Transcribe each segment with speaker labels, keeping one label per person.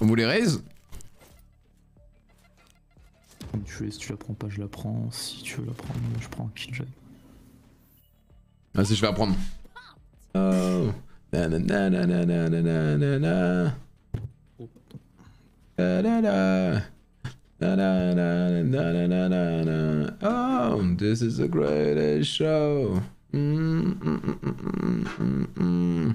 Speaker 1: On vous les
Speaker 2: raise tu si tu la prends pas, je la prends. Si tu veux la prendre, je prends un killjoy.
Speaker 1: Ah si je vais la prendre. Oh. Nanana Oh, this is the greatest show. Mm -mm -mm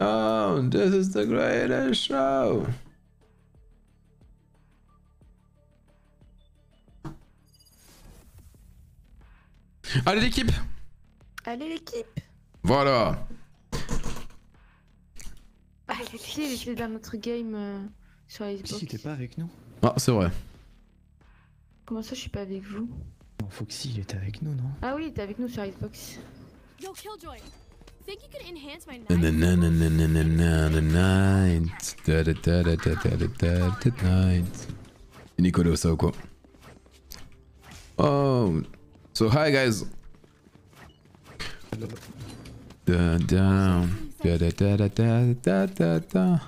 Speaker 1: Oh, this is the greatest show. Allez l'équipe
Speaker 3: Allez l'équipe
Speaker 1: Voilà
Speaker 3: Allez l'équipe dans notre game euh, sur Xbox.
Speaker 2: Si t'es pas avec nous
Speaker 1: Ah c'est vrai.
Speaker 3: Comment ça je suis pas avec vous?
Speaker 2: Non Foxy il était avec nous non?
Speaker 3: Ah oui il était avec nous sur Xbox.
Speaker 4: Yo, Killjoy. Think you could enhance my
Speaker 1: Na na
Speaker 4: knife?
Speaker 1: na na na na na na night. Da da da da da da da da da night. Nicolas ça ou quoi Oh So hi guys Da da da da da da da da da da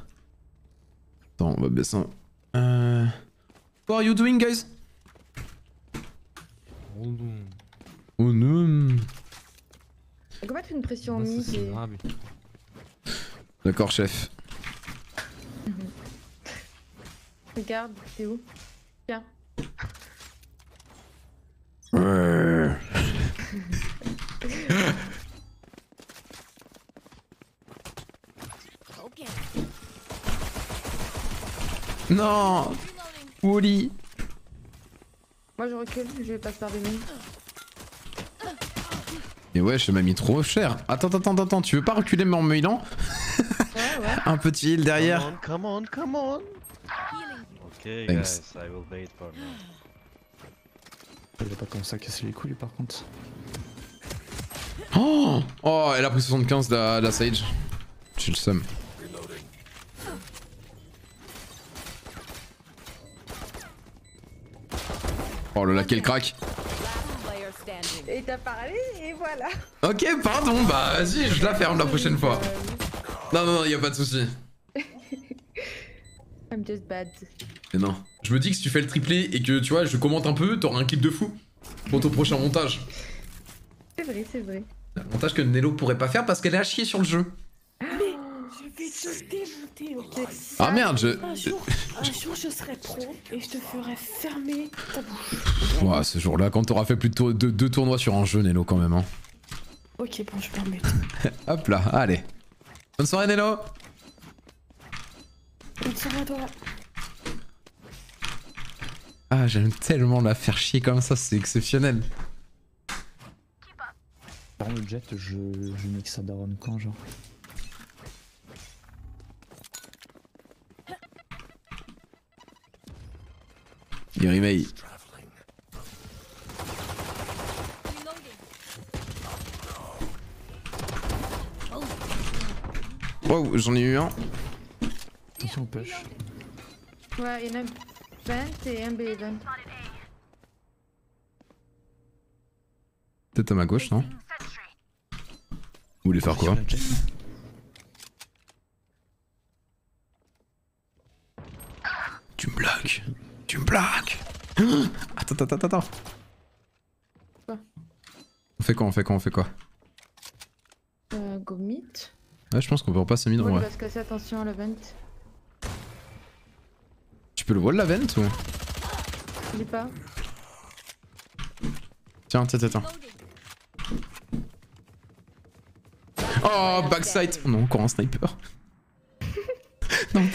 Speaker 1: Attends on va baisser. Euh... What are you doing guys Oh non
Speaker 3: peut mettre une pression en mid et...
Speaker 1: D'accord chef.
Speaker 3: Regarde, t'es où? Tiens.
Speaker 1: Ouais. Non. Wally
Speaker 3: Moi je recule, je vais passer par des mines.
Speaker 1: Et ouais, je m'as mis trop cher. Attends, attends, attends, tu veux pas reculer en me healant
Speaker 3: Ouais, ouais.
Speaker 1: Un petit heal derrière
Speaker 5: Come on, come on, come on.
Speaker 4: Healing.
Speaker 5: Okay,
Speaker 1: Thanks.
Speaker 5: guys, I will wait for now.
Speaker 2: Il a pas commencé à casser les couilles, par contre.
Speaker 1: Oh Oh, elle a pris 75 la, la Sage. J'ai le seum. Oh là là, quel crack
Speaker 3: t'as parlé et voilà.
Speaker 1: Ok, pardon, bah vas-y, je la ferme la prochaine fois. Non, non, non, y a pas de souci.
Speaker 3: I'm just bad.
Speaker 1: Mais non. Je me dis que si tu fais le triplé et que tu vois, je commente un peu, t'auras un clip de fou pour ton prochain montage.
Speaker 3: C'est vrai, c'est vrai.
Speaker 1: Un montage que Nello pourrait pas faire parce qu'elle est à chier sur le jeu.
Speaker 6: Je vais te démonter, ok
Speaker 1: Ah merde, je.
Speaker 6: Un jour, un jour, je serai pro et je te ferai fermer ta bouche.
Speaker 1: Ouah, ce jour-là, quand t'auras fait plus de tour- deux, deux tournois sur un jeu, Nello, quand même. Hein.
Speaker 6: Ok, bon, je permets.
Speaker 1: Hop là, allez. Bonne soirée, Nello
Speaker 6: Bonne soirée à toi.
Speaker 1: Ah, j'aime tellement la faire chier comme ça, c'est exceptionnel.
Speaker 2: Par le jet, je, je nique ça Daron quand, genre
Speaker 4: Reloading.
Speaker 1: Wow, j'en ai eu un.
Speaker 2: Attention push.
Speaker 3: Ouais, il y en a un vent et un B vent.
Speaker 1: Peut-être à ma gauche, non? Vous voulez faire quoi? Tu me bloques Tu me bloques Attends, attends, attends, attends.
Speaker 3: Quoi
Speaker 1: On fait quoi, on fait quoi, on fait quoi
Speaker 3: Euh, go mid.
Speaker 1: Ouais, je pense qu'on peut repasser mid en vrai.
Speaker 3: va se casser, attention à la vent.
Speaker 1: Tu peux le wall la vent ou
Speaker 3: est pas.
Speaker 1: Tiens, tiens, tiens, tiens. Oh, backside Non, encore un sniper. non.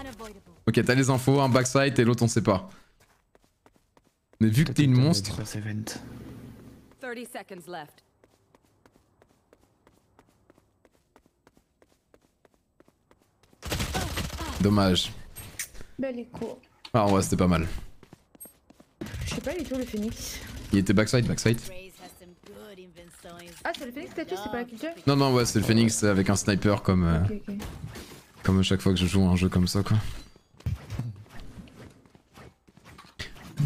Speaker 4: Unavoidable.
Speaker 1: Ok, t'as les infos, un backside et l'autre on sait pas. Mais vu que t'es une monstre...
Speaker 2: Passe event.
Speaker 4: 30 seconds left.
Speaker 1: Dommage.
Speaker 3: Belle écho.
Speaker 1: Ah ouais, c'était pas mal.
Speaker 3: Je sais pas du tout le phoenix.
Speaker 1: Il était backside, backside.
Speaker 3: Ah, c'est le phoenix statue, c'est pas la culture
Speaker 1: Non, non, ouais, c'est le Phoenix avec un sniper comme, euh, comme à chaque fois que je joue à un jeu comme ça, quoi.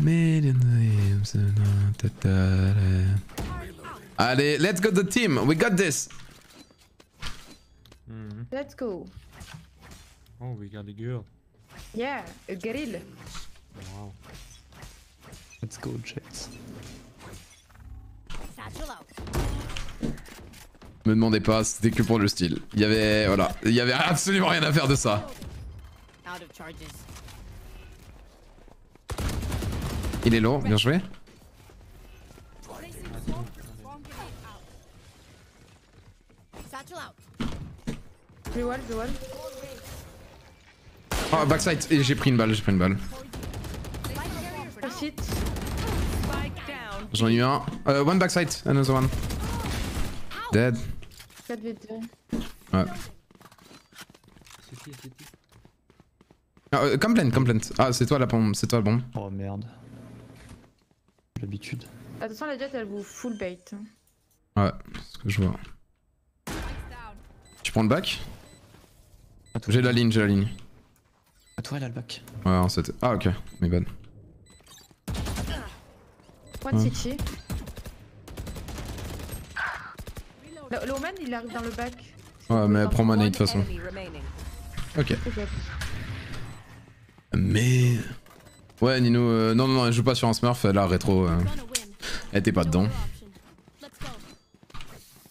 Speaker 1: Million Allez, let's go the team. We got this.
Speaker 5: Mhm.
Speaker 3: Let's go.
Speaker 5: Oh, we got a girl.
Speaker 3: Yeah, a grill.
Speaker 5: Wow.
Speaker 2: Let's go, Jets.
Speaker 1: Me demandez pas, c'était que pour le style. Il y avait, voilà, il y avait absolument rien à faire de ça.
Speaker 4: Out of charges.
Speaker 1: Il est lourd, bien joué. Oh, backside, et j'ai pris une balle, j'ai pris une balle. J'en ai eu un. Euh, one backside, another one. Dead.
Speaker 3: 4 v2.
Speaker 1: Ouais. Ah, euh, complaint, complaint. Ah, c'est toi la bombe, c'est toi la bombe.
Speaker 2: Oh merde. L'habitude.
Speaker 3: Attention, la jet elle vous full bait.
Speaker 1: Ouais, c'est ce que je vois. Tu prends le
Speaker 2: toi,
Speaker 1: J'ai la ligne, j'ai la ligne.
Speaker 2: À toi, elle a le bac.
Speaker 1: Ouais, non, c'était. Ah, ok, mais bonne.
Speaker 3: Point
Speaker 1: Ouais.
Speaker 3: city. Il arrive dans le back.
Speaker 1: Ouais, mais prends ma nade
Speaker 4: One
Speaker 1: de toute façon. Ok. Mais. Ouais, Nino, euh, non, non, non, elle joue pas sur un smurf, elle a rétro. euh, elle était pas dedans.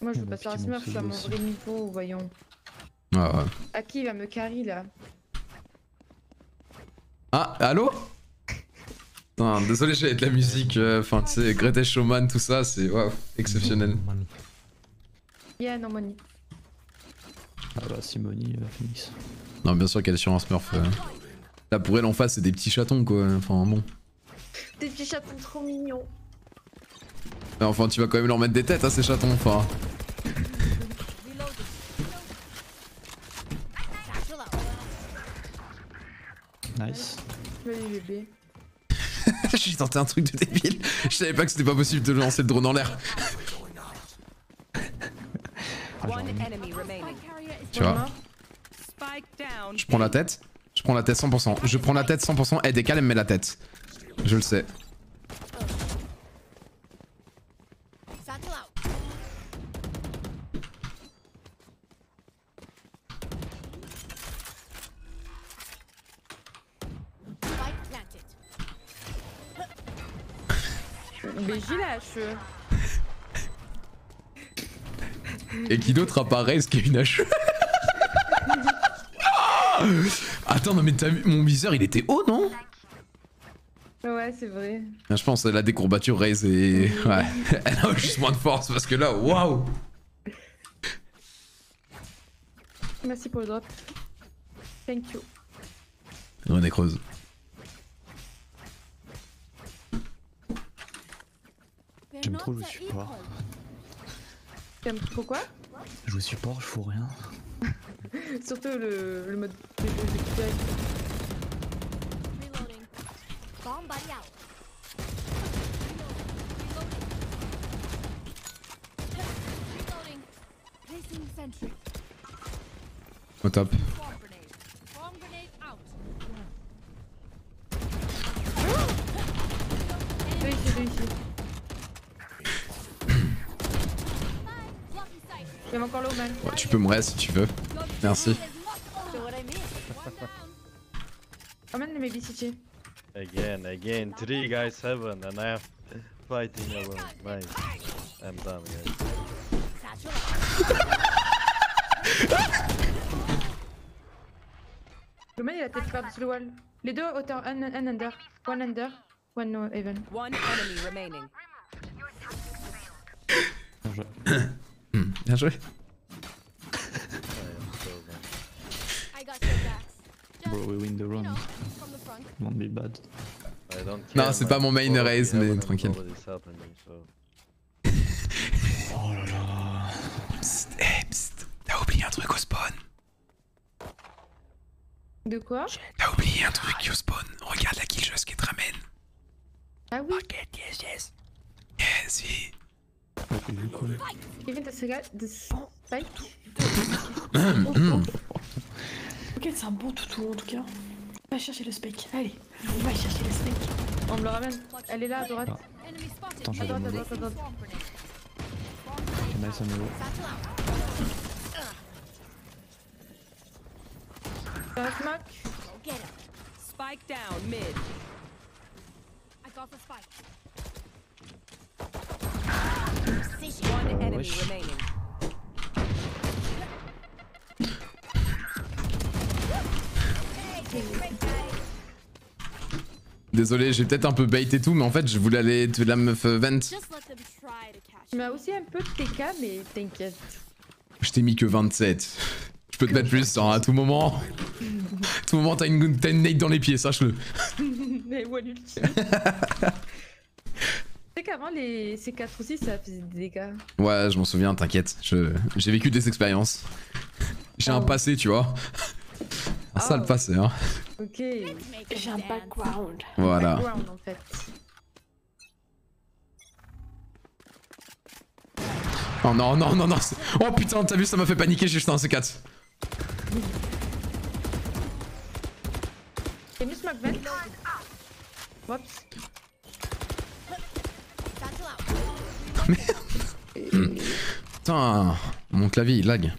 Speaker 3: Moi je veux pas sur un
Speaker 2: piquer mon
Speaker 3: smurf,
Speaker 2: pseudo
Speaker 3: mon vrai niveau, voyons.
Speaker 1: Ouais, ouais.
Speaker 3: À qui il va me carry là?
Speaker 1: Ah, allô? Non, désolé, j'avais de la musique, euh, enfin, tu sais, Greatest Showman, tout ça, c'est waouh, exceptionnel.
Speaker 5: Money.
Speaker 3: Yeah, no money.
Speaker 2: Ah bah, Simoni, euh, Phoenix.
Speaker 1: Non, bien sûr qu'elle est sur un smurf. euh. Là, pour elle en face, c'est des petits chatons, quoi. Enfin, bon.
Speaker 3: Des petits chatons trop mignons.
Speaker 1: Mais Enfin, tu vas quand même leur mettre des têtes à ces chatons, enfin.
Speaker 2: Nice.
Speaker 1: J'ai tenté un truc de débile. Je savais pas que c'était pas possible de lancer le drone en l'air.
Speaker 2: Ah.
Speaker 1: Tu vois. Je prends la tête. Je prends la tête 100%. Je prends la tête 100%. Elle décale, elle me met la tête. Je le sais.
Speaker 3: J'ai la HE.
Speaker 1: Et qui d'autre apparaît ce qui est une hache Attends, non mais t'as vu, mon viseur il était haut, non?
Speaker 3: Ouais, c'est vrai.
Speaker 1: Je pense la décourbature raise et... Ouais, elle a juste moins de force parce que là, waouh
Speaker 3: Merci pour le drop. Thank you.
Speaker 1: René creuse.
Speaker 4: They're
Speaker 2: J'aime trop le
Speaker 4: so
Speaker 2: support.
Speaker 3: T'aimes trop quoi
Speaker 2: Je joue support, je fous rien.
Speaker 3: Surtout le, le mode de jeu.
Speaker 4: Reloading. Bomb buddy out. Reloading. Reloading. Placing sentry.
Speaker 1: Au top.
Speaker 3: Réussi, réussi.
Speaker 4: Bye. Blocking sight.
Speaker 3: Il y a encore l'Omen.
Speaker 1: Ouais, tu peux me rester si tu veux. Merci.
Speaker 3: Maybe city.
Speaker 5: Again, again. Three guys heaven and I am fighting alone. Nice. I'm done, guys.
Speaker 3: L'Omen il a tête le wall. Les deux hauteur, un, un under. One under, one no even.
Speaker 7: One enemy remaining.
Speaker 2: Bien joué. Bro, we win the round. Won't be bad.
Speaker 1: Non, c'est pas mon main raise, mais tranquille.
Speaker 2: Oh là là.
Speaker 1: Psst, eh, psst. T'as oublié un truc au spawn?
Speaker 3: De quoi?
Speaker 1: T'as oublié un truc au spawn? Regarde la killshot qui te ramène.
Speaker 3: Ah oui
Speaker 1: yes, yes. Yes, si.
Speaker 2: Vu quoi.
Speaker 3: Kevin, t'as ce gars de spike
Speaker 6: Ok, c'est un bon toutou en tout cas. Va chercher le spike. Allez, va chercher le spike.
Speaker 3: On me le ramène. Elle est là à droite.
Speaker 2: Ah. Attends, je
Speaker 3: À
Speaker 2: vais
Speaker 3: droite, à droite, à droite.
Speaker 4: Grenade.
Speaker 2: nice on the
Speaker 3: smoke.
Speaker 4: Him.
Speaker 7: Spike down mid.
Speaker 4: I got the spike.
Speaker 2: Wesh.
Speaker 1: Désolé, j'ai peut-être un peu bait et tout, mais en fait, je voulais aller te la meuf euh, vent.
Speaker 3: Tu m'as aussi un peu TK, mais t'inquiète.
Speaker 1: Je t'ai mis que 27. Je peux te mettre plus, hein, à tout moment. À tout moment, t'as une, t'as une nade dans les pieds, sache-le.
Speaker 3: mais one ulti. Tu sais qu'avant, les C4 aussi, ça faisait des dégâts.
Speaker 1: Ouais, je m'en souviens, t'inquiète. Je- J'ai vécu des expériences. J'ai un
Speaker 3: Oh.
Speaker 1: passé, tu vois. Un sale
Speaker 3: Oh.
Speaker 1: passé, hein.
Speaker 3: Ok.
Speaker 6: J'ai un background.
Speaker 1: Voilà.
Speaker 3: Background, en fait.
Speaker 1: Oh non, non, non, non. c'est- Oh putain, t'as vu, ça m'a fait paniquer, j'ai jeté un C4.
Speaker 3: Can you smoke vent? Whoops.
Speaker 4: Out.
Speaker 1: Putain, mon clavier il lag.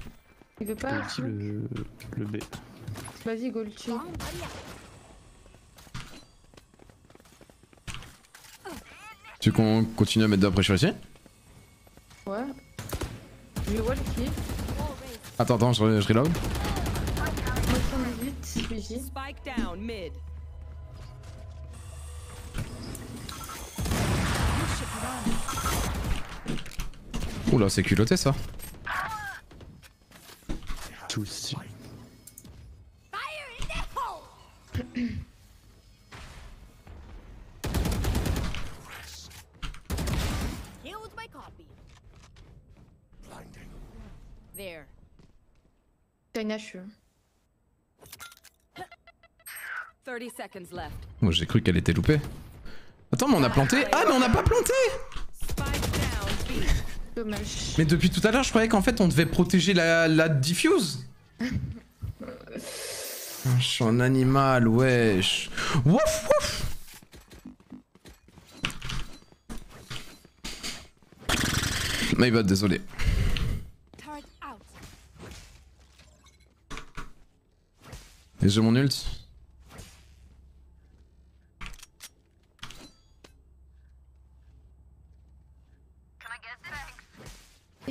Speaker 3: Il veut pas.
Speaker 2: Ulti le, le B.
Speaker 3: Vas-y, go
Speaker 4: buddy out.
Speaker 1: Tu veux qu'on continue à mettre de la pression ici
Speaker 3: Ouais. Le qui est.
Speaker 4: Wall raised.
Speaker 1: Attends, attends, je, je reload.
Speaker 3: 78, BG.
Speaker 7: Spike down mid.
Speaker 1: Oula, c'est culotté ça.
Speaker 3: T'as une HE.
Speaker 7: 30 seconds left.
Speaker 1: Moi j'ai cru qu'elle était loupée. Attends, mais on a planté Ah, mais on n'a pas planté
Speaker 7: Spike down B.
Speaker 3: Dommage.
Speaker 1: Mais depuis tout à l'heure, je croyais qu'en fait on devait protéger la, la diffuse. Ah, Je suis un animal, wesh. Wouf wouf My bad, désolé. Et j'ai mon ult.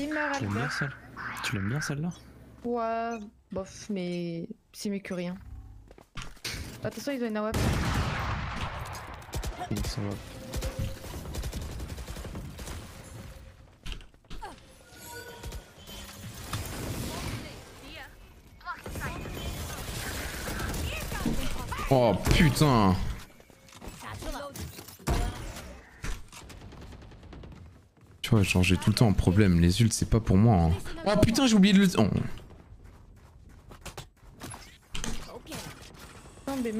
Speaker 2: Tu l'aimes bien
Speaker 3: le
Speaker 2: celle Tu l'aimes bien celle-là
Speaker 3: Ouais, bof, mais c'est mieux que rien. Attention, ils ont une
Speaker 2: va.
Speaker 1: Oh putain Tu vois, genre j'ai tout le temps un problème. Les ults, c'est pas pour moi. hein. Oh putain, j'ai oublié de le... Oh.
Speaker 4: Okay.
Speaker 3: Non, mais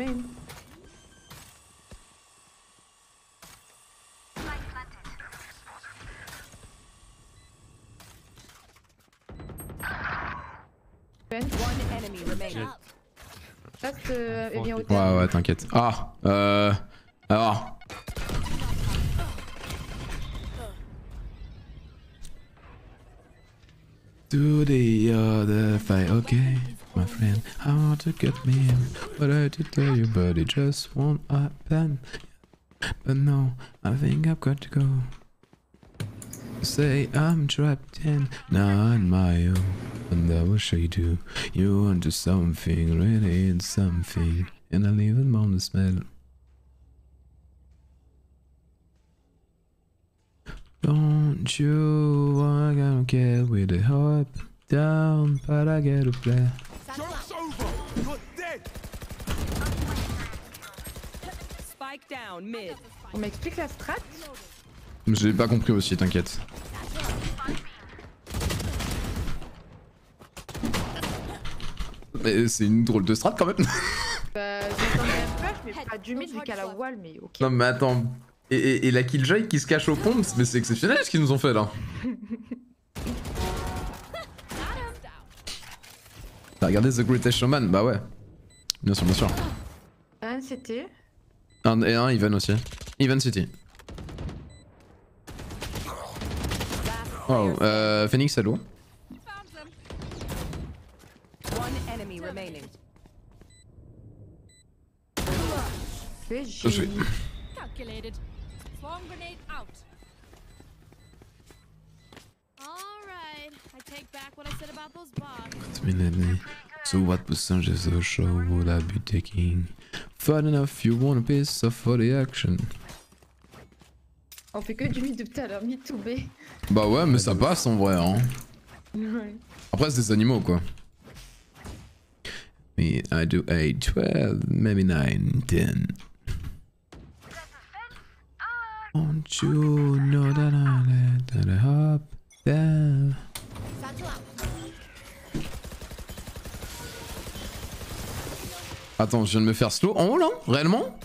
Speaker 3: reste euh, au
Speaker 1: Ouais, ouais, t'inquiète. Ah, euh... I to get me in, but I to tell you, but it just won't happen. But no, I think I've got to go. Say I'm trapped in, my own. And I wish I do. You want to something, really it's something. And I leave it on the smell. Don't you wanna go get with the hype down, but I get to play.
Speaker 3: On m'explique la strat?
Speaker 1: J'ai pas compris aussi, t'inquiète. Mais c'est une drôle de strat quand même.
Speaker 3: Bah, j'attendais un flash, mais pas du mid vu qu'à la wall, mais ok.
Speaker 1: non mais attends. Et, et- et la Killjoy qui se cache au pont, mais c'est exceptionnel ce qu'ils nous ont fait là. T'as regardé The Greatest Showman Bah ouais. Bien sûr, bien sûr.
Speaker 3: Un CT.
Speaker 1: Un, et un Even aussi. Even City. Oh, euh, Phoenix, hello.
Speaker 4: Found them.
Speaker 7: One enemy remaining.
Speaker 3: Fais
Speaker 1: Je vais-
Speaker 4: bots.
Speaker 1: So what percentage of the show would I be taking? Fun enough, you want a piece of for the action.
Speaker 3: On fait que du mid depuis tout à l'heure, mid to B.
Speaker 1: Bah ouais, mais ça passe en vrai, hein.
Speaker 3: Ouais.
Speaker 1: Après, c'est des animaux, quoi. Me, I do 8, 12, maybe 9, 10. Don't you know that I let that I hop
Speaker 4: out.
Speaker 1: Attends, je viens de me faire slow en haut là Réellement?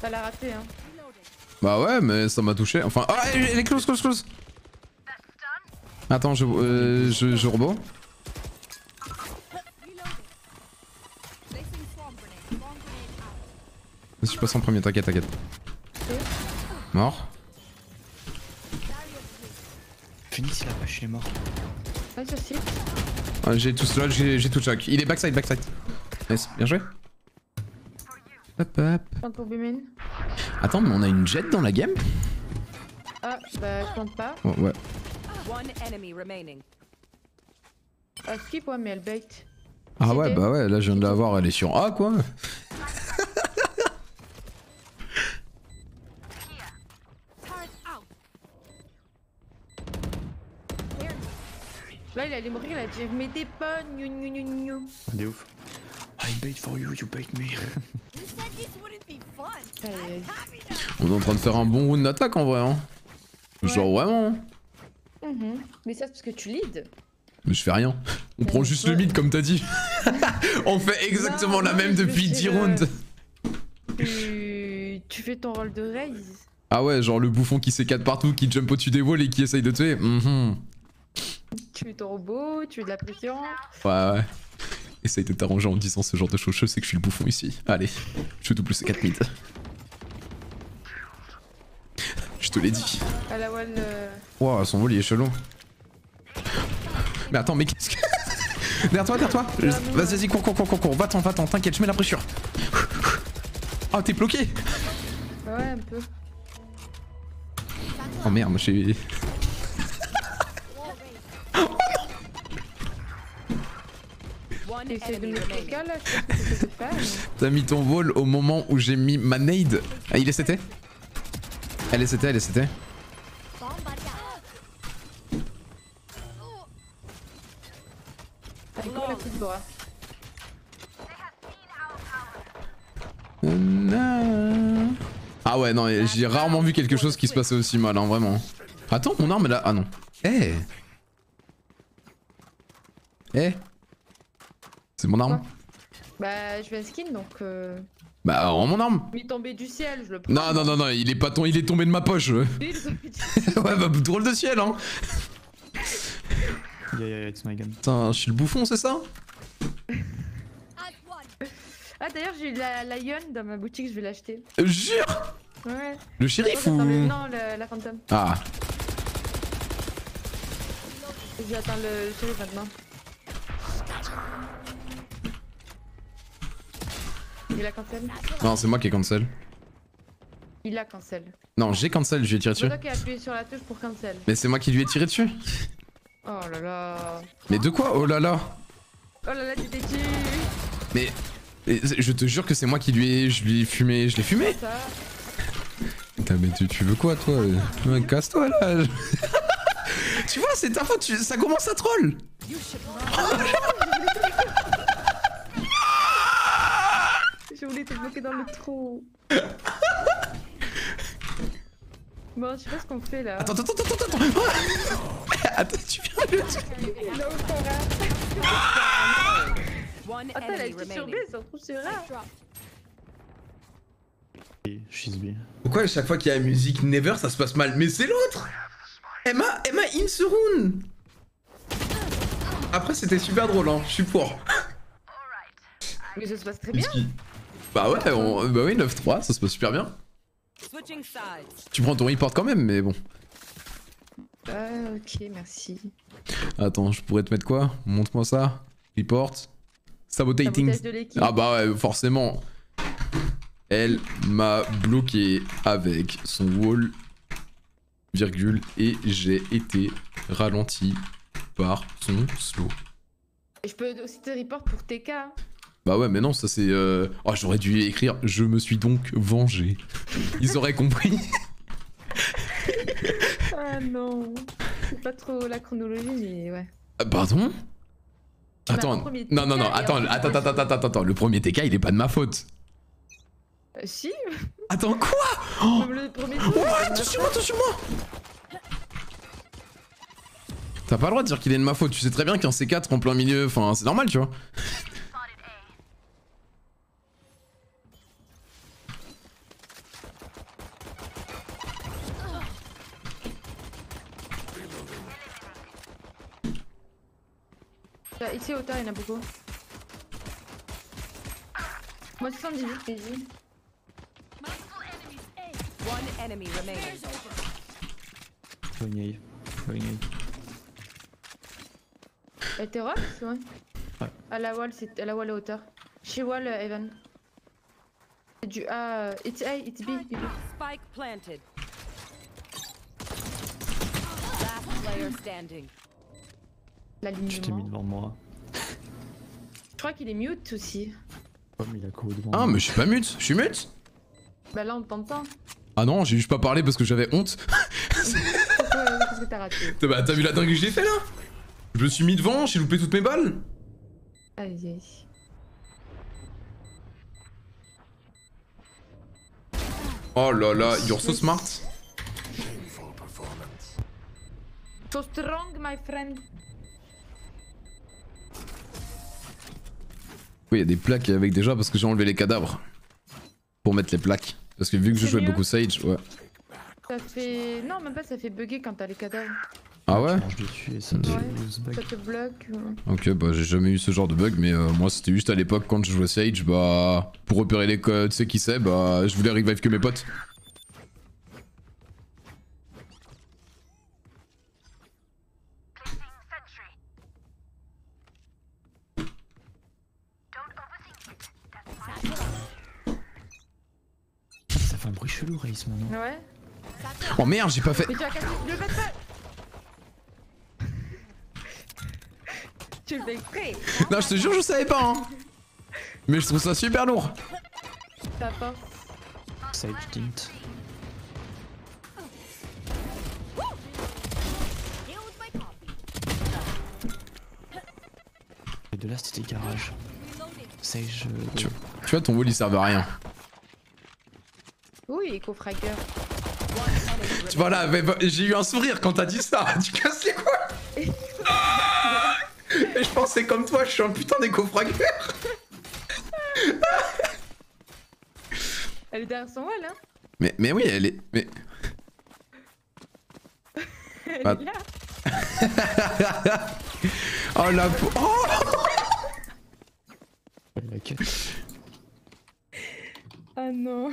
Speaker 3: Ça l'a raté, hein.
Speaker 1: Bah ouais, mais ça m'a touché. Enfin, ah, elle elle est close, close, close. Attends, je, euh, je, je. Vas-y, je passe en premier, t'inquiète, t'inquiète. Mort.
Speaker 2: Mort.
Speaker 3: Ouais, sur site.
Speaker 1: Ah, J'ai tout slot, j'ai tout choc. Il est backside, backside. Nice, bien joué. Hop, hop.
Speaker 3: Quand pour Bumin.
Speaker 1: Attends, mais on a une jet dans la game?
Speaker 3: Ah, bah, je compte pas.
Speaker 1: Oh, Ouais.
Speaker 7: One enemy remaining.
Speaker 3: Ah, skip, ouais, mais elle bait.
Speaker 1: Ah ouais, bah ouais, là je viens de la voir, elle est sur A quoi.
Speaker 4: Turret out.
Speaker 3: Là, il allait mourir, il a dit Mais des pas, gnou gnou gnou gnou.
Speaker 2: Des ouf. I bait for you, you bait me.
Speaker 4: You said this wouldn't be fun.
Speaker 3: Aïe, aïe.
Speaker 4: Happy now.
Speaker 1: On est en train de faire un bon round d'attaque en vrai, hein. Genre vraiment. hein.
Speaker 3: Mhm. Mais ça, c'est parce que tu lead.
Speaker 1: Mais je fais rien. On prend juste
Speaker 3: toi-
Speaker 1: le mid comme t'as dit. On fait exactement
Speaker 3: Non,
Speaker 1: la
Speaker 3: non,
Speaker 1: même depuis 10
Speaker 3: dire, euh,
Speaker 1: rounds.
Speaker 3: Tu... tu fais ton rôle de raise.
Speaker 1: Ah ouais, genre le bouffon qui s'écarte partout, qui jump au-dessus des walls et qui essaye de tuer. Mhm.
Speaker 3: Tu fais ton robot, tu fais de la pression.
Speaker 1: Ouais, ouais. Essaye de t'arranger en disant ce genre de choses. Je sais que je suis le bouffon ici. Allez, je double ces 4 mid. Je te l'ai dit.
Speaker 3: À la wall. euh,
Speaker 1: Wow, son vol il est chelou. Mais attends, mais qu'est-ce que. derrière toi, derrière toi Vas-y, vas-y, cours, cours, cours, cours, cours. Va-t'en, va-t'en, t'inquiète, je mets la pression. Oh, t'es bloqué
Speaker 3: Ouais, un peu.
Speaker 1: Oh merde, j'ai.
Speaker 3: De
Speaker 1: T'as mis ton vol au moment où j'ai mis ma nade. Ah, il est CT Elle est CT, elle est CT.
Speaker 3: Allez, go, la.
Speaker 1: Ah ouais, non, j'ai rarement vu quelque chose qui se passait aussi mal, hein, vraiment. Attends, mon arme là. Ah non. Eh Eh C'est mon arme
Speaker 3: Bah, je vais un skin donc. Euh...
Speaker 1: Bah, rends mon arme
Speaker 3: Il est tombé du ciel, je le prends.
Speaker 1: Non, non, non, non, il est pas ton, il est tombé de ma poche. ouais,
Speaker 3: tombé
Speaker 1: bah, drôle de ciel, hein.
Speaker 2: Yeah, yeah, yeah, it's my gun.
Speaker 1: Putain, je suis le bouffon, c'est ça?
Speaker 3: Ah, d'ailleurs, j'ai eu la, la Yon dans ma boutique, je vais l'acheter.
Speaker 1: Euh, Jure?
Speaker 3: Ouais.
Speaker 1: Le shérif
Speaker 3: Attends,
Speaker 1: ou.
Speaker 3: Non, le- la fantôme.
Speaker 1: Ah,
Speaker 3: J'attends le shérif maintenant. Il a cancel
Speaker 1: non, c'est moi qui ai cancel.
Speaker 3: Il a cancel.
Speaker 1: Non, j'ai cancel, je lui ai tiré
Speaker 3: C'est
Speaker 1: dessus.
Speaker 3: toi qui as appuyé sur la touche pour cancel.
Speaker 1: Mais c'est moi qui lui ai tiré dessus.
Speaker 3: Oh là là.
Speaker 1: Mais de quoi? Oh là là
Speaker 3: Oh là là, tu t'es tué.
Speaker 1: Mais. Je te jure que c'est moi qui lui ai. Je lui ai fumé. Je l'ai fumé. Putain, mais tu, tu veux quoi, toi? Casse-toi là? Tu vois, c'est ta faute, ça commence à troll
Speaker 3: Je voulais te bloquer dans le trou. Bon, je sais pas ce qu'on fait là.
Speaker 1: Attends, attends, attends, attends, attends Attends, tu viens de le tuer
Speaker 3: Là où Attends, elle a été sur B, se retrouve sur A.
Speaker 2: Et She's B.
Speaker 1: Pourquoi à chaque fois qu'il y a la musique Never, ça se passe mal? Mais c'est l'autre Emma, Emma Insurun Après, c'était super drôle, hein, je suis pour.
Speaker 3: Mais ça se passe très bien.
Speaker 1: Bah ouais, on- bah oui, 9-3, ça se passe super bien. Tu prends ton report quand même, mais bon.
Speaker 3: Ah, ok, merci.
Speaker 1: Attends, je pourrais te mettre quoi? Montre-moi ça. Report. Sabotating.
Speaker 3: Sabotage.
Speaker 1: Ah bah ouais, forcément. Elle m'a bloqué avec son wall, virgule, et j'ai été ralenti par son slow.
Speaker 3: Et Je peux aussi te report pour TK.
Speaker 1: Bah ouais, mais non, ça c'est... Euh... Oh, j'aurais dû écrire « Je me suis donc vengé ». Ils auraient compris.
Speaker 3: Ah non. C'est pas trop la chronologie, mais ouais.
Speaker 1: Ah, Pardon? Attends, non, non, non, attends, attends, attends, attends, attends, attends, le premier TK, il est pas de ma faute.
Speaker 3: Euh, si,
Speaker 1: Attends, quoi? Oh
Speaker 3: le premier tour.
Speaker 1: Ouais,
Speaker 3: euh,
Speaker 1: attention, attention, moi T'as pas le droit de dire qu'il est de ma faute, tu sais très bien qu'un C4 en plein milieu, enfin, c'est normal, tu vois.
Speaker 3: Ici, au hauteur, il y en a beaucoup. Moi, 78, easy.
Speaker 7: One enemy remaining.
Speaker 2: Going A. Going A.
Speaker 3: Elle était rock, ouais.
Speaker 2: Ouais.
Speaker 3: À la wall, c'est à la wall à hauteur. Chez wall, euh, Evan. C'est du A. euh, It's A, it's B. B, B.
Speaker 7: Spike planted. Last player standing.
Speaker 2: Je t'ai mis devant moi.
Speaker 3: Je crois qu'il est mute aussi.
Speaker 2: Oh, mais il a couru devant
Speaker 1: Ah, mais je suis pas mute, je suis mute
Speaker 3: Bah là, on t'entend.
Speaker 1: Ah non, j'ai juste pas parlé parce que j'avais honte.
Speaker 3: Qu'est-ce que t'as raté?
Speaker 1: Bah, t'as vu la dingue que j'ai fait là? Je me suis mis devant, j'ai loupé toutes mes balles.
Speaker 3: Aïe, aïe.
Speaker 1: Oh là là, you're so smart.
Speaker 3: So strong, my friend.
Speaker 1: Oui, il y a des plaques avec déjà parce que j'ai enlevé les cadavres. Pour mettre les plaques. Parce que vu que je jouais
Speaker 3: mieux.
Speaker 1: beaucoup Sage, ouais.
Speaker 3: Ça fait. Non, même pas, ça fait bugger quand t'as les cadavres.
Speaker 1: Ah ouais
Speaker 2: ça te
Speaker 3: Ouais. Ça te bloque.
Speaker 1: Ok, bah j'ai jamais eu ce genre de bug, mais euh, moi c'était juste à l'époque quand je jouais Sage, bah pour repérer les codes, tu sais qui c'est, bah je voulais revive que mes potes.
Speaker 2: Fait un bruit chelou, Race, maintenant.
Speaker 3: Ouais.
Speaker 1: Oh merde, j'ai pas fait.
Speaker 3: Mais tu as cassé. Le fais pas Tu le fais exprès
Speaker 1: Non, je te jure, je savais pas, hein. Mais je trouve ça super lourd.
Speaker 3: T'as pas.
Speaker 2: Sage tint. Et de là, c'était garage. Sage.
Speaker 1: Tu- Tu vois, ton wall il servait à rien.
Speaker 3: Oui, éco-fragueur.
Speaker 1: Voilà, mais, bah, j'ai eu un sourire quand t'as dit ça. Tu casses les couilles. Ah Et je pensais comme toi, je suis un putain d'éco-fragueur.
Speaker 3: Elle est derrière son wall, hein
Speaker 1: Mais, mais oui, elle est. Mais.
Speaker 3: Elle
Speaker 1: Bah-
Speaker 3: est là.
Speaker 1: Oh la. Oh.
Speaker 3: Ah non.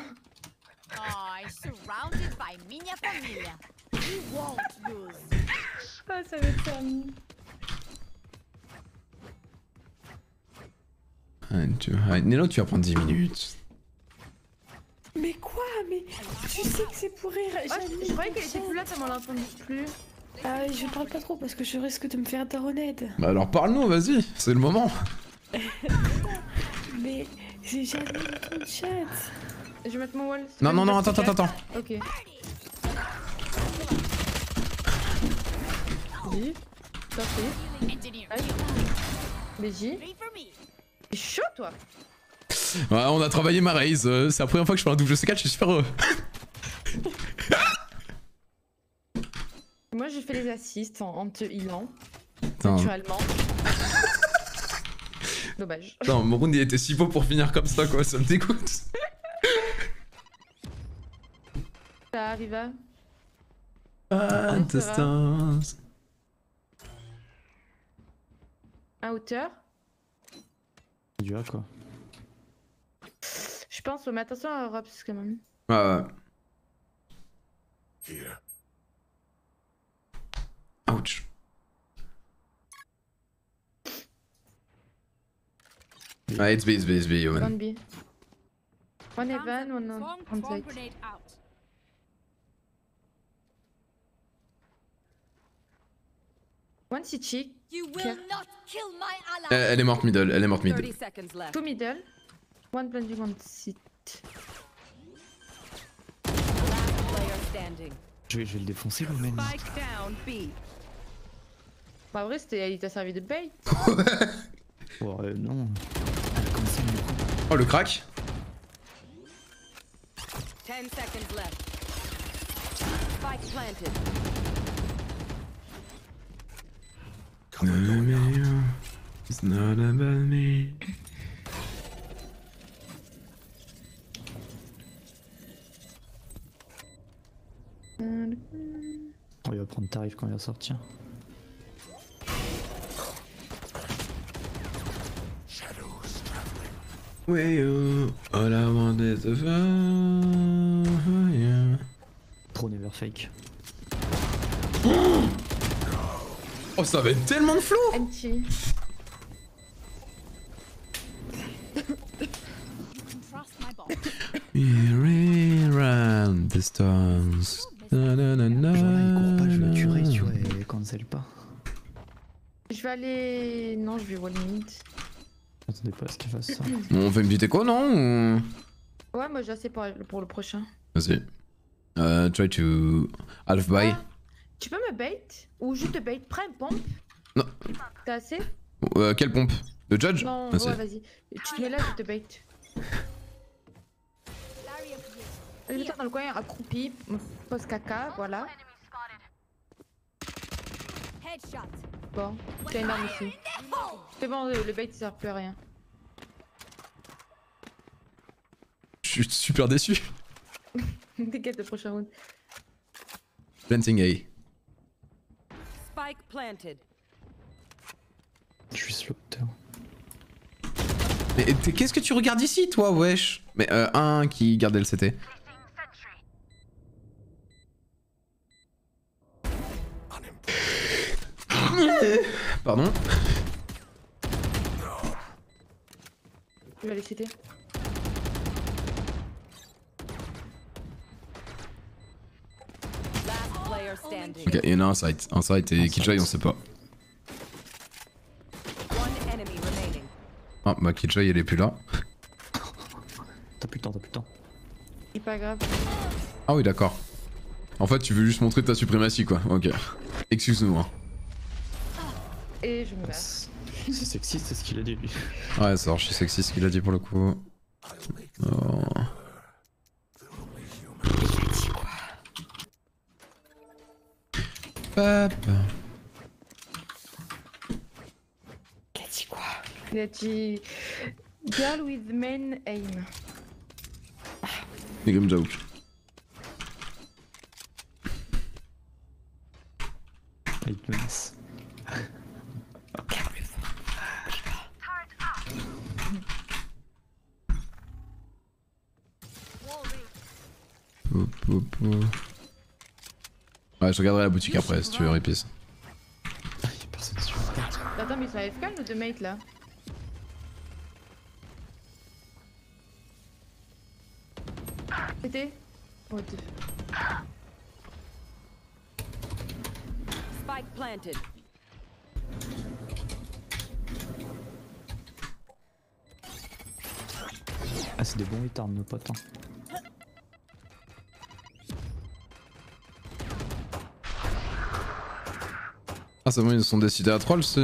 Speaker 4: Oh, surrounded by minha família. We won't lose.
Speaker 3: Ah, ça va être terminé.
Speaker 1: Nelo, tu vas prendre 10 minutes.
Speaker 6: Mais quoi Mais tu sais que c'est pour rire.
Speaker 3: Ah, je croyais qu'elle était plus là, ça m'en entendu plus.
Speaker 6: Ah, je parle pas trop parce que je risque de me faire daronette.
Speaker 1: Bah alors parle-nous, vas-y, c'est le moment.
Speaker 6: Mais j'ai jamais ton chat.
Speaker 3: Je vais mettre mon wall.
Speaker 1: Non, non, non, attends, attends, attends.
Speaker 3: Ok. J. Sorti. BJ. T'es chaud, toi
Speaker 1: Ouais, on a travaillé ma raise, euh, c'est la première fois que je fais un double C4, je suis super heureux.
Speaker 3: Moi, j'ai fait les assists en, en te healant, naturellement. Dommage.
Speaker 1: putain, mon round il était si beau pour finir comme ça, quoi, ça me dégoûte.
Speaker 3: Ça arrive hein.
Speaker 1: ah,
Speaker 3: à...
Speaker 1: Fantastic.
Speaker 3: À hauteur
Speaker 2: Du A quoi.
Speaker 3: Je pense, mais attention à Robs quand même.
Speaker 1: Ouais ouais. Ouch. Ah, it's B, it's B, it's B,
Speaker 3: One B. One Evan, one on, on site. One CT.
Speaker 1: Elle, elle est morte middle, elle est morte
Speaker 7: 30
Speaker 1: middle.
Speaker 3: two middle. One planting on CT.
Speaker 7: Last player standing.
Speaker 2: Je vais, je vais le défoncer, le
Speaker 7: B.
Speaker 3: Bah, vrai, c'était, il t'a servi de bait.
Speaker 2: Oh, euh, non. Elle a commencé du coup.
Speaker 1: Oh, le crack
Speaker 7: 10 seconds left. Spike planted.
Speaker 1: It's not about me.
Speaker 2: On va prendre tarif quand il va sortir.
Speaker 1: Way you, all I want is a fire.
Speaker 2: Trop never fake.
Speaker 1: Oh, ça va être tellement de flow!
Speaker 3: Anti.
Speaker 1: Stars. Na, na, na, na,
Speaker 2: il court pas, je le tuerai, vois, et cancel pas.
Speaker 3: Je vais aller. Non, je vais wall mid.
Speaker 2: Attendez pas à ce qu'il fasse ça.
Speaker 1: On fait une petite écho, non? ou-
Speaker 3: Ouais, moi j'ai assez pour, pour le prochain.
Speaker 1: Vas-y. Euh, try to half buy.
Speaker 3: Ah, tu peux me bait Ou juste te bait? Prends une pompe.
Speaker 1: Non.
Speaker 3: T'as assez?
Speaker 1: Euh, quelle pompe? Le judge?
Speaker 3: Non,
Speaker 1: Vas-y.
Speaker 3: ouais, vas-y. Tu te mets là, je te bait. Je vais dans le coin, accroupi, pose caca, voilà. Bon, tu as une arme ici. C'est bon, le le bait il sert plus à rien.
Speaker 1: Je suis super déçu.
Speaker 3: T'inquiète, le prochain round.
Speaker 1: Planting A.
Speaker 7: Spike planted.
Speaker 2: Je suis slow.
Speaker 1: Mais t'es- qu'est-ce que tu regardes ici, toi, wesh? Mais euh, un qui gardait le CT. Pardon?
Speaker 3: Je vais aller citer?
Speaker 7: Last player standing.
Speaker 1: Ok, il y en a un site. Un site et Killjoy, on sait pas.
Speaker 7: One enemy remaining.
Speaker 1: Ah, bah Killjoy, elle est plus là.
Speaker 2: T'as plus le temps, t'as plus le temps.
Speaker 3: C'est pas grave.
Speaker 1: Ah oui, d'accord. En fait, tu veux juste montrer ta suprématie, quoi. Ok. Excuse-nous, hein.
Speaker 3: Et je me meurs.
Speaker 2: C'est c'est sexiste, c'est ce qu'il a dit lui.
Speaker 1: Ouais, ça, je suis sexiste ce qu'il a dit pour le coup. Oh. Papa.
Speaker 3: Il a dit quoi Il a dit. Girl with main aim.
Speaker 1: Les game joke.
Speaker 2: Ah, Il te menace.
Speaker 1: Pou, pou, pou. Ouais, je regarderai la boutique après si tu veux, Ripis.
Speaker 2: Ah, y'a personne sur
Speaker 3: Attends, mais ils sont AFK nos deux mates là C'était Oh, deux.
Speaker 7: Spike planted.
Speaker 2: Ah, c'est des bons retards, nos potes. Hein.
Speaker 1: C'est bon, ils se sont décidés à troll, c'est.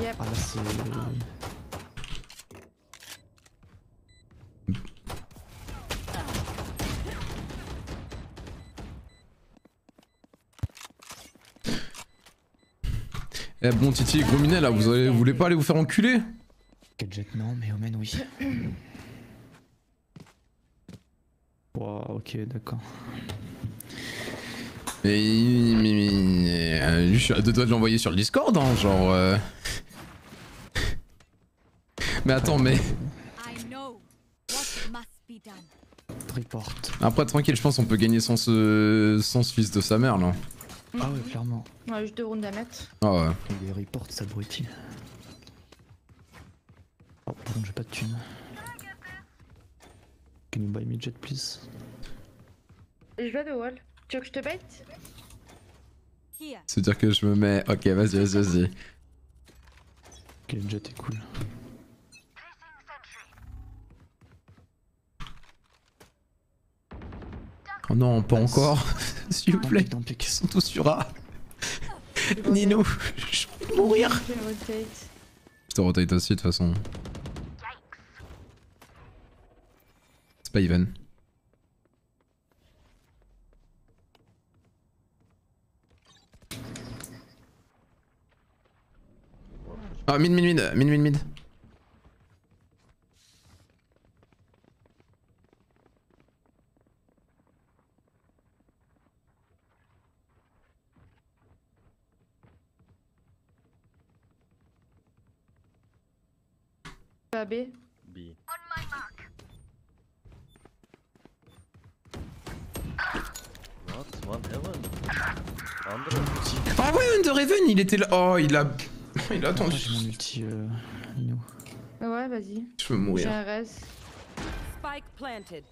Speaker 3: Yep.
Speaker 2: Ah, là, c'est.
Speaker 1: Eh bon, Titi, gros minet là, vous, allez- vous voulez pas aller vous faire enculer?
Speaker 2: Gadget, non, mais Omen, oui. Wow, ok, d'accord.
Speaker 1: Mais, mais, mais, euh, je suis à deux doigts de l'envoyer sur le Discord, hein, genre. euh. Mais attends, mais
Speaker 4: I know what must be done.
Speaker 2: Report.
Speaker 1: après tranquille, je pense qu'on peut gagner sans ce, sans ce fils de sa mère là.
Speaker 2: Ah ouais, clairement.
Speaker 3: On a juste deux rounds à mettre.
Speaker 1: Ah ouais.
Speaker 2: Il report, ça abruti. Oh, par contre, j'ai pas de thunes. Can you buy me jet, please?
Speaker 3: Je vais de wall. Tu veux que je te bait
Speaker 4: Here.
Speaker 1: C'est-à-dire que je me mets. Ok, vas-y, vas-y, vas-y.
Speaker 2: Ok, le jet est cool.
Speaker 1: Oh non, pas encore. S'il vous
Speaker 2: Dans
Speaker 1: plaît. Ils sont tous sur A. Nino, mourir.
Speaker 3: Je vais rotate.
Speaker 1: Je te rotate aussi de toute façon. C'est pas even. Ah, mid, mid, mid, mid, mid, mid.
Speaker 3: B.
Speaker 5: B. What? One heaven? Under?
Speaker 1: Ah ouais, Underhaven, il était là. Oh, il a. Il a
Speaker 2: Attends,
Speaker 1: attendu.
Speaker 2: j'ai mon ulti, euh, Nino.
Speaker 3: Ouais, vas-y.
Speaker 1: Je veux
Speaker 3: J'ai
Speaker 1: mourir.
Speaker 3: un res.
Speaker 7: Spike planted.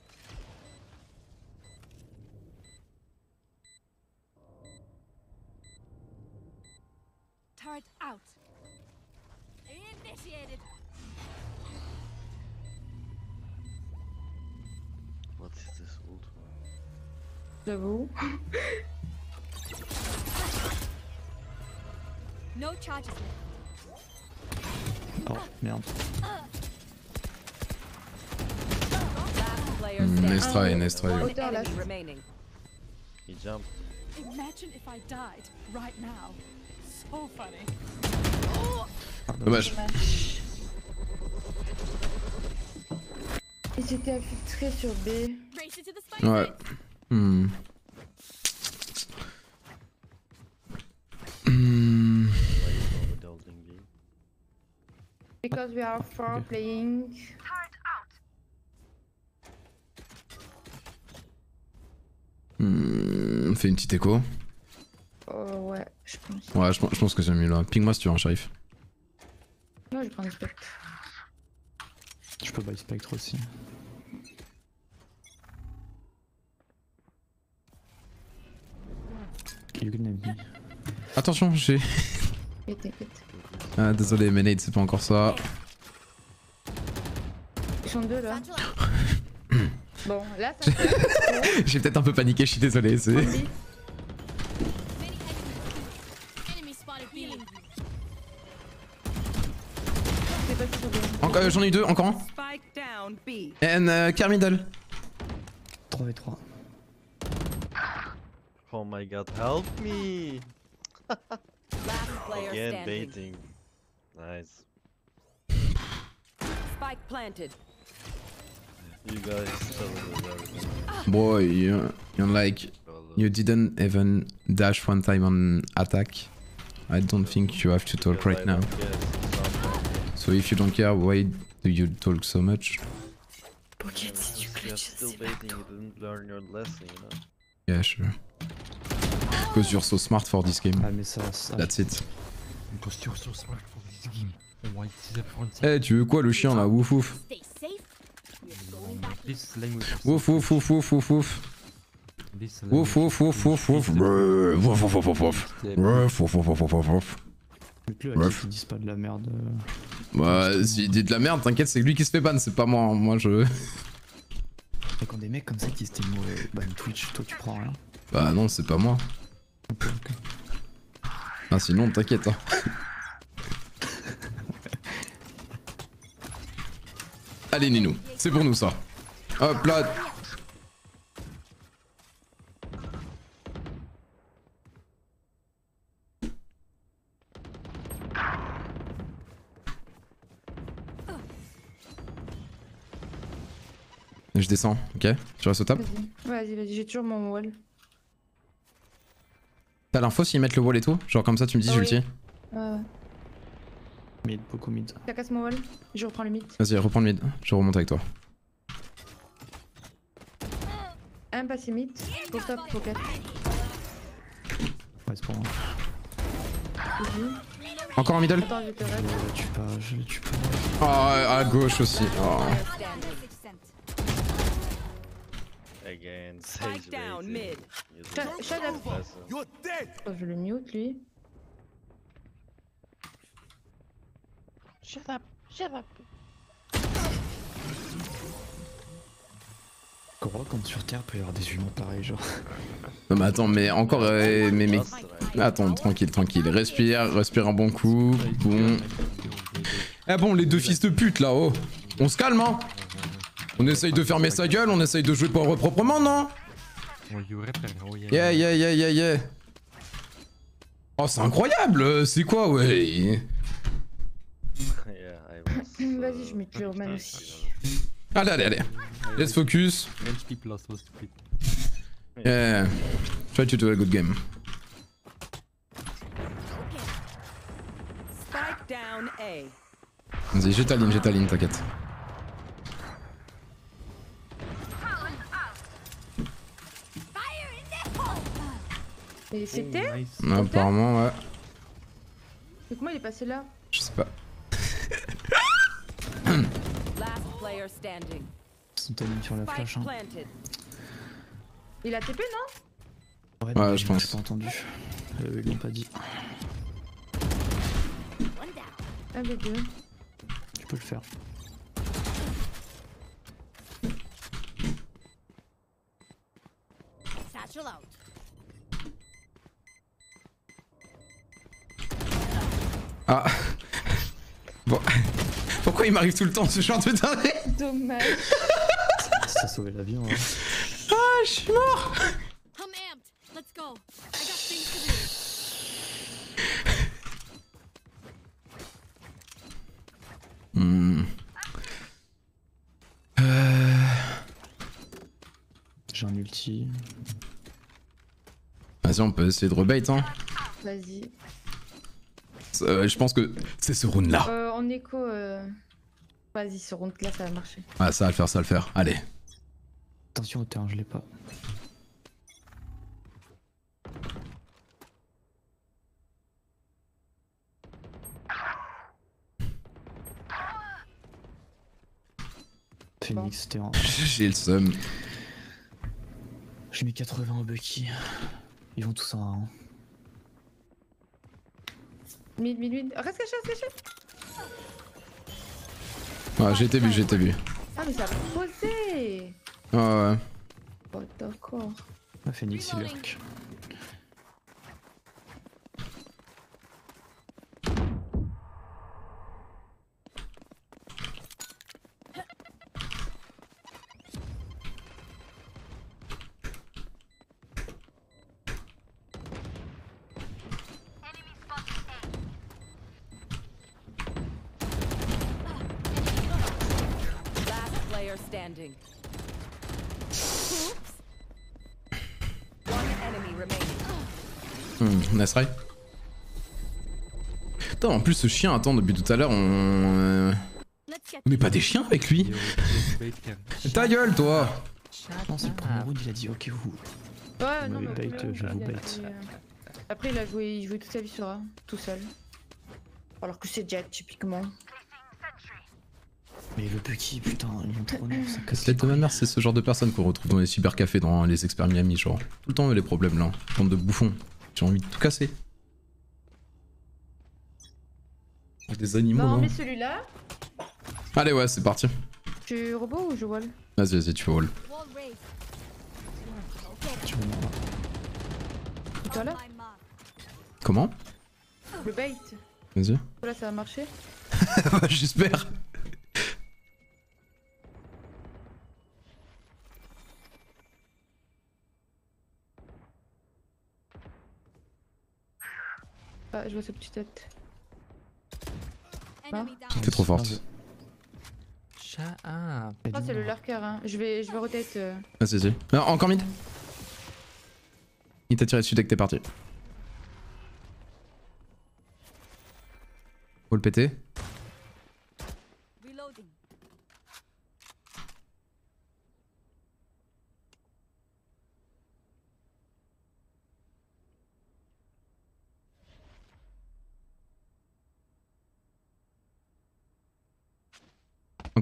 Speaker 4: Turret out. Initiated.
Speaker 5: What is this ult?
Speaker 3: J'avoue.
Speaker 2: Oh, merde.
Speaker 7: Standing.
Speaker 1: Nice try, nice try.
Speaker 5: He jumped.
Speaker 4: Imagine if I died right now. So funny.
Speaker 1: Dommage.
Speaker 3: Ils étaient infiltrés sur B.
Speaker 1: Ouais. Hmm. Hmm.
Speaker 5: Why you go with holding B?
Speaker 3: Because we are four
Speaker 2: Ok.
Speaker 3: playing.
Speaker 1: Hmm, On fait une petite écho.
Speaker 3: Oh ouais, je pense.
Speaker 1: Ouais, je, pense- je pense que c'est mieux là. Ping-moi si tu veux, un shérif.
Speaker 3: Moi je prends le spectre.
Speaker 2: Je peux buy Spectre aussi.
Speaker 1: Attention, j'ai.
Speaker 3: T'inquiète.
Speaker 1: Ah, désolé, Menade, c'est pas encore ça.
Speaker 3: Ils sont deux là. Bon, là ça.
Speaker 1: J'ai peut-être un peu paniqué, je suis désolé. C'est. Encore- euh, J'en ai eu deux, encore un. And euh, car middle.
Speaker 2: 3v3.
Speaker 5: Oh my god, help me! Again, baiting. Nice.
Speaker 7: Spike planted.
Speaker 5: You guys struggle with everything.
Speaker 1: Boy, you, you like. You didn't even dash one time on attack. I don't think you have to talk right now. So if you don't care, why do you talk so much?
Speaker 6: Pocket,
Speaker 5: You're still
Speaker 6: c'est
Speaker 5: you didn't learn your lesson, you know?
Speaker 1: Yeah, sure. Because you're so smart for this game.
Speaker 2: Ah, mais ça. ça
Speaker 1: That's it.
Speaker 8: Because you're so smart for
Speaker 1: Eh, tu veux quoi, le chien là Wouf wouf.
Speaker 8: This language? of
Speaker 1: Wouf wouf wouf wouf wouf wouf. Wouf wouf wouf wouf wouf. Wouf wouf wouf wouf wouf. Wouf wouf wouf Bref.
Speaker 2: disent pas de la merde. euh.
Speaker 1: Bah, s'il dit de la merde, t'inquiète, c'est lui qui se fait ban, c'est pas moi. hein. Moi, je.
Speaker 2: Et quand des mecs comme ça qui se t'émo ban Twitch, toi tu prends rien.
Speaker 1: Bah, non, c'est pas moi. Ah, sinon, t'inquiète. Hein. Allez, Ninou, c'est pour nous ça. Hop là. Je descends, ok Tu restes au top
Speaker 3: Vas-y, vas-y, j'ai toujours mon wall.
Speaker 1: T'as l'info s'ils mettent le wall et tout? Genre comme ça tu me dis
Speaker 3: Ah
Speaker 1: j'ulti
Speaker 3: oui. Ouais, ouais.
Speaker 2: Mid, beaucoup mid.
Speaker 3: Ça casse mon wall. Je reprends le mid.
Speaker 1: Vas-y, reprends le mid, je remonte avec toi.
Speaker 3: Un passé mid. Pour top, pocket.
Speaker 2: Ouais, c'est pour moi.
Speaker 3: Vas-y.
Speaker 1: Encore un middle
Speaker 3: Attends, je te reste.
Speaker 2: Je le tue pas, je le tue pas.
Speaker 1: Ah, à gauche aussi. Oh.
Speaker 5: Again, Sage
Speaker 7: down mid.
Speaker 3: Shut- up. Oh, je le mute lui.
Speaker 2: Crois quand sur Terre peut y avoir des humains pareils, genre.
Speaker 1: Non mais attends, mais encore... euh, mais, mais... Attends, tranquille, tranquille. Respire, respire un bon coup. Bon. Eh bon, les deux fils de pute là-haut. On se calme, hein On essaye de fermer sa gueule, on essaye de jouer pour proprement, non?
Speaker 8: Oh. Oh, yeah.
Speaker 1: Yeah, yeah, yeah, yeah. Oh, c'est incroyable euh, C'est quoi, ouais?
Speaker 3: Vas-y,
Speaker 5: uh,
Speaker 3: je mets tuer Roman aussi.
Speaker 1: Allez, allez, allez. Let's focus. Yeah. Try to do a good game.
Speaker 7: Spike down A.
Speaker 1: Vas-y, j'ai ta ligne, j'ai ta ligne, t'inquiète.
Speaker 3: Et c'était
Speaker 8: Nice.
Speaker 1: Non, apparemment, ouais.
Speaker 3: Mais comment il est passé là
Speaker 1: Je sais pas.
Speaker 7: Last player standing.
Speaker 2: Son timing sur la flash, hein.
Speaker 3: Il a TP non?
Speaker 2: Ouais,
Speaker 1: Ouais, je
Speaker 2: j'ai
Speaker 1: pense.
Speaker 2: pas entendu. Euh, ils l'ont pas dit.
Speaker 3: Un des deux.
Speaker 2: Tu peux le faire.
Speaker 4: Satchel out.
Speaker 1: Ah. Bon. Pourquoi il m'arrive tout le temps ce genre de dingue
Speaker 3: Dommage.
Speaker 2: Ça a sauvé l'avion, hein.
Speaker 1: Ah, je suis mort
Speaker 4: I'm amped. Let's go. I got things to do.
Speaker 1: Hmm. Euh...
Speaker 2: J'ai un ulti.
Speaker 1: Vas-y, on peut essayer de rebait, hein.
Speaker 3: Vas-y.
Speaker 1: Euh, je pense que c'est ce round là.
Speaker 3: Euh, en écho. Euh... Vas-y, ce round là, ça va marcher.
Speaker 1: Ah, ça va le faire, ça va le faire. Allez.
Speaker 2: Attention au terrain, je l'ai pas. Phoenix, t'es en.
Speaker 1: J'ai le seum.
Speaker 2: J'ai mis 80 au Bucky. Ils vont tous en 1.
Speaker 3: Mid, mid, mid. Reste caché, reste caché.
Speaker 1: Ah, j'ai été vu, j'ai été vu.
Speaker 3: Ah, mais ça a posé.
Speaker 1: Ouais, ouais.
Speaker 3: Oh, d'accord.
Speaker 2: Ah, Phoenix, il lurk.
Speaker 1: Putain, en plus, ce chien, attends, depuis tout à l'heure, on. euh, On n'est pas des chiens avec lui. Ta gueule, toi
Speaker 2: Non, c'est le premier round, il a dit ok, vous.
Speaker 3: Ouais,
Speaker 2: Vous
Speaker 3: non, mais
Speaker 2: bait, je vous
Speaker 3: euh, Après, il a joué, il jouait toute sa vie sur A, tout seul. Alors que c'est Jet, typiquement.
Speaker 2: Mais le Bucky, putain, ils vont trop nerfs, ça casse
Speaker 1: Slate de ma mère, c'est ce genre de personne qu'on retrouve dans les cybercafés, dans les experts Miami, genre. Tout le temps, les problèmes là. Bande de bouffons. J'ai envie de tout casser. Des animaux,
Speaker 3: Non,
Speaker 1: non
Speaker 3: mais celui-là,
Speaker 1: Allez, ouais, c'est parti.
Speaker 3: tu robot ou je wall
Speaker 1: Vas-y, vas-y, tu wall.
Speaker 2: Tu vois, non,
Speaker 3: Tout à l'heure
Speaker 4: My mark.
Speaker 1: Comment?
Speaker 3: Le bait.
Speaker 1: Vas-y.
Speaker 3: Là, ça va marcher?
Speaker 1: J'espère.
Speaker 3: Ah, je vois sa petite tête.
Speaker 4: Enemy down.
Speaker 1: T'es trop forte.
Speaker 3: Ah, c'est le lurker, hein. Je vais, je vais rotate. euh.
Speaker 1: Vas-y, vas-y. Non, encore mid. Il t'a tiré dessus dès que t'es parti. Faut le péter.
Speaker 4: Reloading.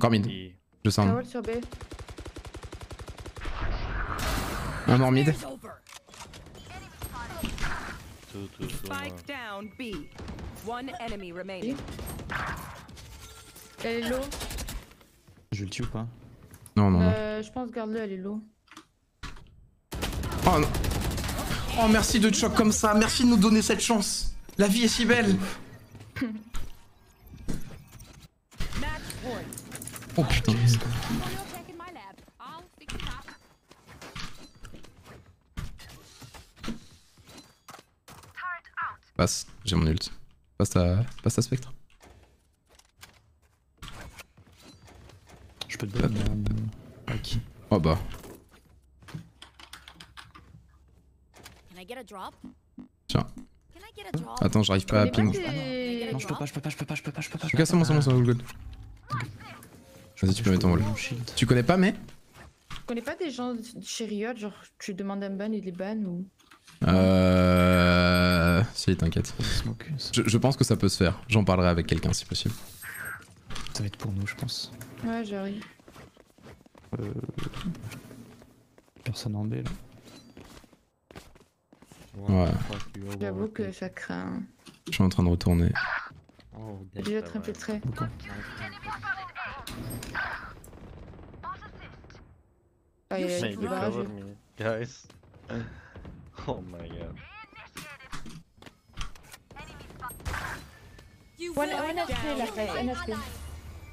Speaker 1: Encore mid. Je sens.
Speaker 3: Kawal sur B.
Speaker 1: Un mort mid.
Speaker 5: Two, two, two
Speaker 7: Spike
Speaker 5: more.
Speaker 7: down B. One enemy remaining.
Speaker 3: Elle est low.
Speaker 2: Je le tue ou pas
Speaker 1: Non, non, non.
Speaker 3: Euh, je pense garde-le, elle est low.
Speaker 1: Oh non. Oh, merci de choc comme ça. Merci de nous donner cette chance. La vie est si belle.
Speaker 4: it up.
Speaker 1: Passe, j'ai mon ult. Passe ta, passe ta spectre.
Speaker 2: Je peux te donner qui
Speaker 1: Oh bah. Tiens. Attends, j'arrive pas à ping.
Speaker 2: Non, je peux pas, je peux pas, je peux pas, je peux pas, je peux pas. je
Speaker 1: Ok,
Speaker 2: peux
Speaker 1: c'est bon,
Speaker 2: pas.
Speaker 1: c'est bon, c'est bon, good. Vas-y, tu peux mettre ton wall. Tu connais pas, mais
Speaker 3: Je connais pas des gens de chez Riot, genre tu demandes un ban et les ban ou?
Speaker 1: Euh. Si, t'inquiète. Je, je pense que ça peut se faire. J'en parlerai avec quelqu'un si possible.
Speaker 2: ça va être pour nous, je pense.
Speaker 3: Ouais, j'arrive.
Speaker 2: Euh... Personne en B là.
Speaker 1: Ouais.
Speaker 3: J'avoue que ça craint.
Speaker 1: Je suis en train de retourner.
Speaker 5: Oh,
Speaker 3: être infiltré.
Speaker 2: Ok.
Speaker 3: Ah, il y a
Speaker 5: guys. Oh my god.
Speaker 3: One, one HP là,
Speaker 4: down.
Speaker 3: guys, un HP.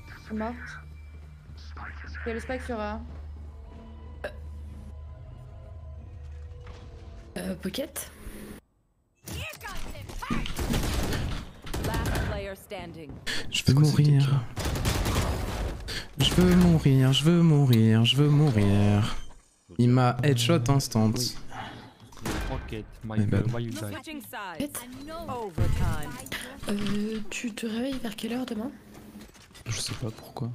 Speaker 3: Je suis morte. Il y a le spike sur A.
Speaker 6: Euh, Pocket
Speaker 7: Last player standing.
Speaker 1: Je veux mourir. Je veux mourir, je veux mourir, je veux mourir. Il m'a headshot instant.
Speaker 8: My why you die?
Speaker 4: Know.
Speaker 7: Overtime.
Speaker 6: euh, Tu te réveilles vers quelle heure demain?
Speaker 2: Je sais pas pourquoi.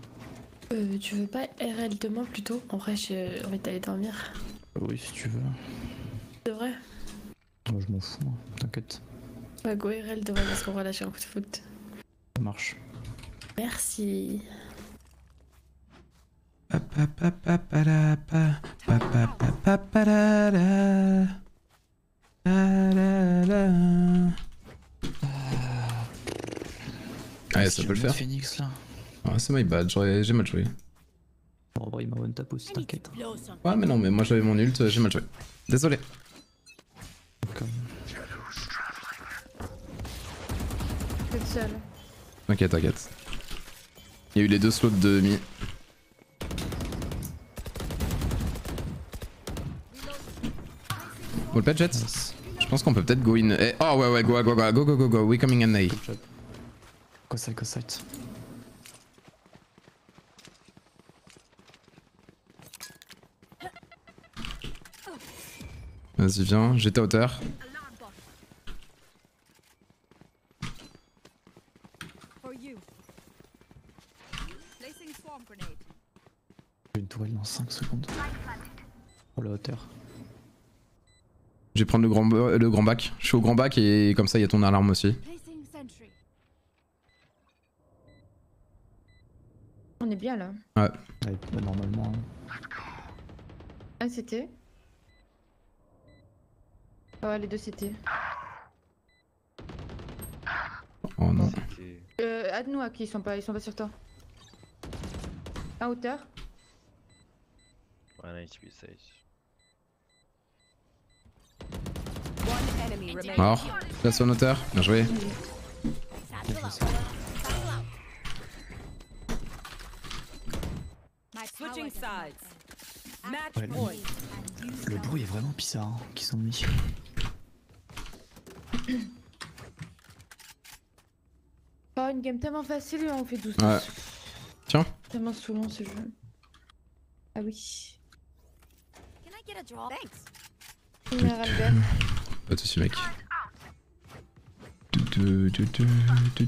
Speaker 6: euh, Tu veux pas RL demain plutôt? En vrai, j'ai envie d'aller dormir.
Speaker 2: Oui, si tu veux.
Speaker 6: C'est vrai?
Speaker 2: Moi, je m'en fous, hein. t'inquiète.
Speaker 6: Bah, go RL demain parce qu'on va lâcher un coup de foot.
Speaker 2: Marche.
Speaker 6: Merci.
Speaker 1: Ouais, ça peut le faire.
Speaker 2: Phoenix là.
Speaker 1: Ah, c'est my bad, j'ai mal joué.
Speaker 2: En vrai, il m'a one tap aussi, t'inquiète.
Speaker 1: Ouais, mais non, mais moi j'avais mon ult, j'ai mal joué. Désolé.
Speaker 2: Comme...
Speaker 3: Je suis seule.
Speaker 1: T'inquiète, t'inquiète. Il y a eu les deux slots de mi. Wall pad jet
Speaker 2: Yes.
Speaker 1: Je pense qu'on peut peut-être go in. Eh, oh ouais, ouais, go, go, go, go, go, go, go, we coming in A.
Speaker 2: Go side, go side.
Speaker 1: Vas-y, viens, j'étais à hauteur.
Speaker 4: Alarm bot. For you. Placing swarm grenade.
Speaker 2: J'ai une tourelle dans 5 secondes. Oh la hauteur.
Speaker 1: Je vais prendre le grand, ba- le grand bac. Je suis au grand bac et comme ça, il y a ton alarme aussi.
Speaker 3: On est bien là.
Speaker 2: Ouais, bah, normalement.
Speaker 3: Un CT. Ouais, les deux CT.
Speaker 1: Oh non.
Speaker 3: Euh, aide-nous à qui ils sont pas, ils sont pas sur toi. À hauteur.
Speaker 5: One HP sage.
Speaker 7: One enemy remaining.
Speaker 1: Mort. Place en hauteur. Bien joué.
Speaker 2: Ouais, Le
Speaker 4: them.
Speaker 2: bruit est vraiment bizarre hein, qu'ils sont mis.
Speaker 3: Oh, une game tellement facile on fait 12
Speaker 1: Ouais. Tiens.
Speaker 3: Tellement saoulant ce jeu. Ah oui.
Speaker 4: Can I get a drop? Thanks.
Speaker 3: Général vert.
Speaker 1: Pas de soucis, mec.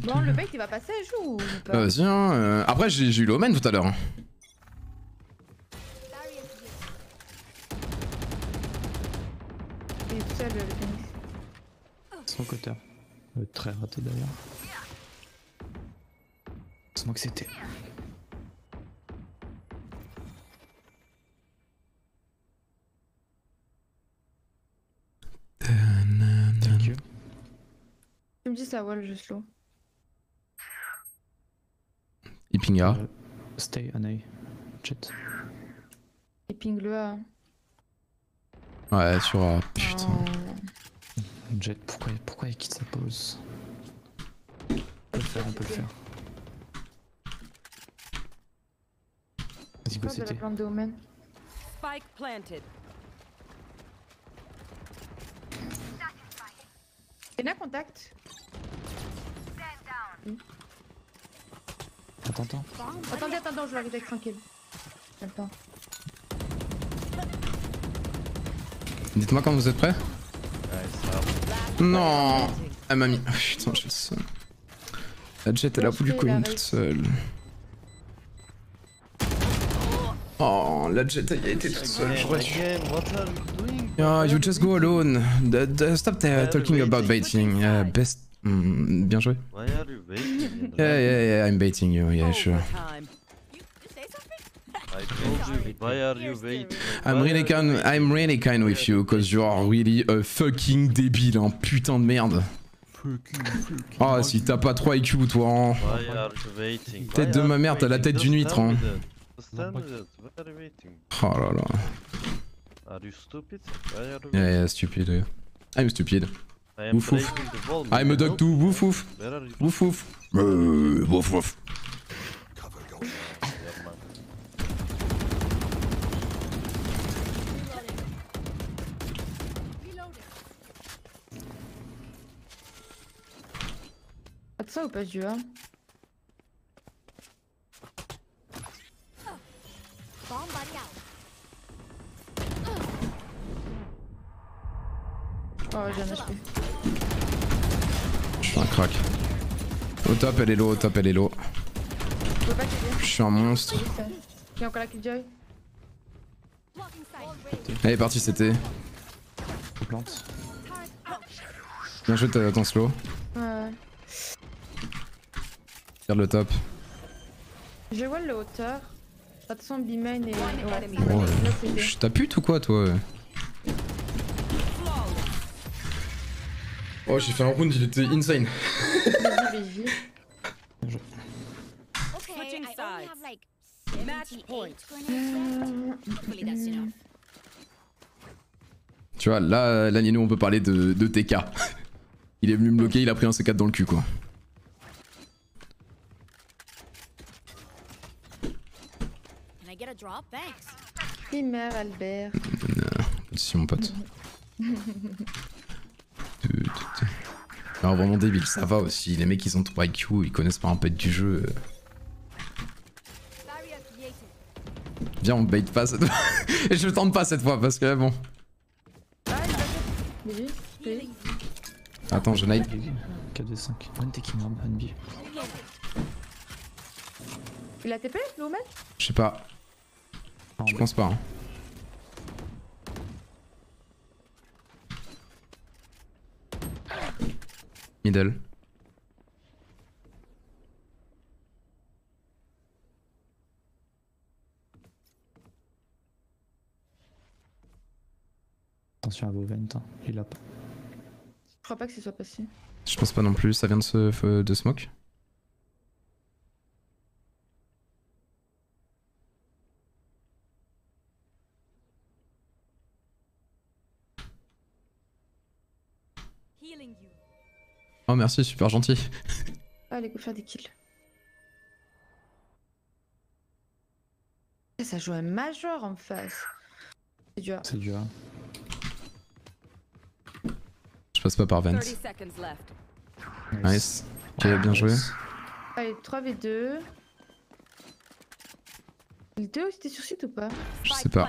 Speaker 3: Bon, le mec il va passer, joue ou
Speaker 1: Ah,
Speaker 3: pas
Speaker 1: Vas-y, hein. euh, Après, j'ai eu le omen tout à l'heure. hein.
Speaker 3: Il est tout seul, le Phoenix.
Speaker 2: Smoke hauteur. Euh, très raté d'ailleurs. Smoke c'était.
Speaker 3: 10 la wall, je slow.
Speaker 1: Il pinga.
Speaker 2: Euh, stay, Anei. Jet.
Speaker 3: Et ping le A.
Speaker 1: Ouais, sur A. Putain.
Speaker 3: Oh.
Speaker 2: Jet, pourquoi, pourquoi il quitte sa pause? On peut le faire, on peut le faire. Vas-y, go, c'était.
Speaker 3: plante de Omen?
Speaker 7: Spike planted.
Speaker 3: Y'en a contact?
Speaker 2: Attends, attends.
Speaker 3: Attendez, attendez, je vais arriver tranquille. J'ai le temps.
Speaker 1: Dites-moi quand vous êtes prêts.
Speaker 5: Up.
Speaker 1: Non Elle m'a mis. Oh, putain, j'ai le seum. La jet, elle a voulu couler toute seule. Oh, la jet, elle a été toute seule. J'aurais dû.
Speaker 5: what are you?
Speaker 1: Yeah, just go alone. The- the- stop talking about baiting. Yeah, best. Mm, bien joué. Yeah, yeah, yeah, I'm baiting you. Yeah, sure.
Speaker 7: Overtime.
Speaker 4: You, you say something?
Speaker 5: I told you. Why are you waiting?
Speaker 1: I'm really kind. I'm really kind with you, cause you are really a fucking débile, hein. Putain de merde. Oh, si t'as pas trop IQ, toi. hein. Tête de ma mère, t'as la tête d'une huître, hein. Oh là là.
Speaker 5: Are you stupid? Why are you
Speaker 1: Yeah, yeah, stupid. yeah. I'm stupid.
Speaker 5: I am
Speaker 1: Ouf, ouf.
Speaker 5: breaking the wall.
Speaker 1: I'm a
Speaker 5: man.
Speaker 1: dog
Speaker 5: Help
Speaker 1: too.
Speaker 5: me.
Speaker 1: Wouf wouf.
Speaker 5: Where are you?
Speaker 1: Wouf wouf. Euh, wouf wouf.
Speaker 5: Yeah, man.
Speaker 3: Pas de ça ou pas du A
Speaker 4: Bomb buddy out.
Speaker 3: Oh, j'ai un HP.
Speaker 1: Je un crack. Au top, elle est low. Au top, elle est low.
Speaker 3: Je.
Speaker 1: Je suis un monstre.
Speaker 3: A encore la Killjoy.
Speaker 1: Elle est partie, c'était.
Speaker 2: Je plante.
Speaker 1: Bien joué, t'as ton slow.
Speaker 3: Ouais.
Speaker 1: Regarde le top.
Speaker 3: Je vois le hauteur. De toute façon, B-main et. Ouais.
Speaker 1: Oh,
Speaker 3: Là,
Speaker 1: euh,
Speaker 3: c'est
Speaker 1: chut, T'as pute ou quoi, toi Oh, j'ai fait un round, il était insane.
Speaker 3: Vas-y, vas-y.
Speaker 4: Okay,
Speaker 7: Switching
Speaker 4: I only
Speaker 7: sides.
Speaker 4: have like
Speaker 7: Match
Speaker 4: 78
Speaker 7: point.
Speaker 4: grenades left. Hopefully that's enough.
Speaker 1: Tu vois, là, là, Nino, on peut parler de, de TK. Il est venu me bloquer, il a pris un C4 dans le cul, quoi.
Speaker 4: Can I get a drop? Thanks.
Speaker 3: Primaire, Albert.
Speaker 1: Si, mon pote. Non, vraiment débile, ça va aussi. Les mecs, ils ont trop IQ, ils connaissent pas un pet du jeu. Viens, on bait pas cette fois. Et je tente pas cette fois parce que bon. Attends, je nade.
Speaker 2: 4v5. One taking one, one B.
Speaker 3: Il a TP, le Omen
Speaker 1: Je sais pas, je pense pas. hein. Middle.
Speaker 2: Attention à vos ventes. hein. Il a pas.
Speaker 3: Je crois pas que ce soit passé.
Speaker 1: Je pense pas non plus, ça vient de ce de smoke.
Speaker 4: Healing you.
Speaker 1: Oh merci, super gentil.
Speaker 3: Allez, go faire des kills. Ça joue un major en face. C'est dur.
Speaker 2: C'est dur.
Speaker 1: Je passe pas par vent.
Speaker 7: 30 seconds left.
Speaker 1: Nice. Ok, bien joué.
Speaker 3: Allez, 3v2. Le Théo, c'était sur site ou pas?
Speaker 1: Je sais pas.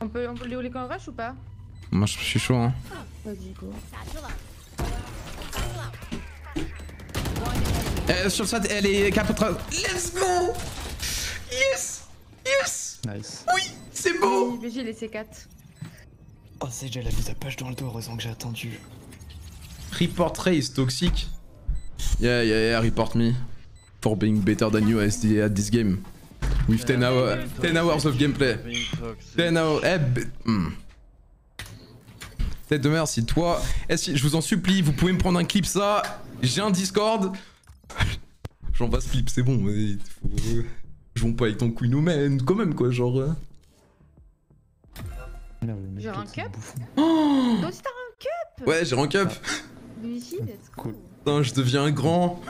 Speaker 3: On peut, on peut les rush ou pas?
Speaker 1: Moi je suis chaud hein. Euh, sur ça, elle est cap Let's go Yes Yes
Speaker 2: Nice.
Speaker 1: Oui C'est beau
Speaker 3: VG, il est C4.
Speaker 2: Oh, Sage, elle a vu sa push dans le dos. Heureusement que j'ai attendu.
Speaker 1: Report Race toxic. Yeah, yeah, yeah, report me. For being better than you at this game. With 10, hour, 10 hours of gameplay.
Speaker 5: Being toxic.
Speaker 1: 10 hours. Eh, b- hmm. Tête de merde, si toi. Est-ce que- je vous en supplie, vous pouvez me prendre un clip ça. J'ai un Discord. J'en passe clip, c'est bon. mais faut- euh, Je vends pas avec ton Queen Man, quand même quoi, genre. euh.
Speaker 3: J'ai un
Speaker 2: l'autre, c'est
Speaker 3: cup
Speaker 2: bouffon.
Speaker 3: Toi aussi t'as un cup
Speaker 1: Ouais, j'ai rank up.
Speaker 3: Luigi, let's go.
Speaker 2: Cool.
Speaker 1: Putain, je deviens grand.